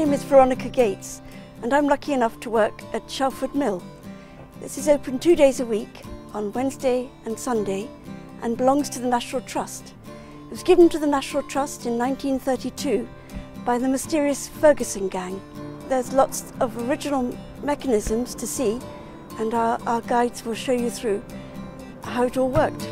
is Veronica Gates and I'm lucky enough to work at Shalford Mill. This is open two days a week on Wednesday and Sunday and belongs to the National Trust. It was given to the National Trust in 1932 by the mysterious Ferguson gang. There's lots of original mechanisms to see and our, our guides will show you through how it all worked.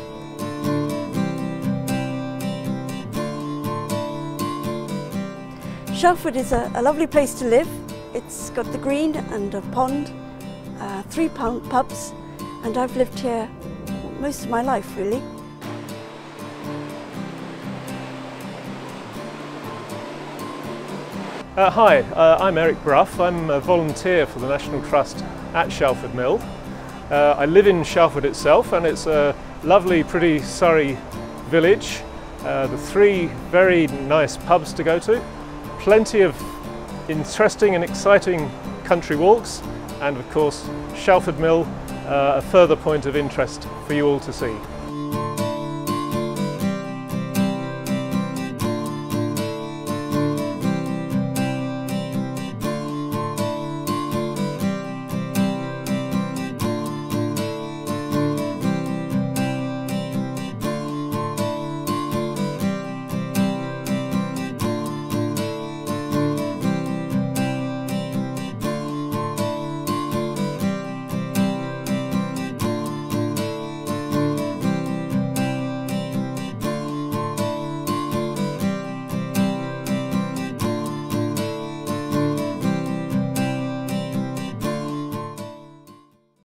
Shalford is a, a, lovely place to live. It's got the green and a pond, uh, three pubs, and I've lived here most of my life really. Uh, hi, uh, I'm Eric Bruff. I'm a volunteer for the National Trust at Shalford Mill. Uh, I live in Shalford itself and it's a lovely, pretty Surrey village. Uh, the three very nice pubs to go to plenty of interesting and exciting country walks and of course Shalford Mill, uh, a further point of interest for you all to see.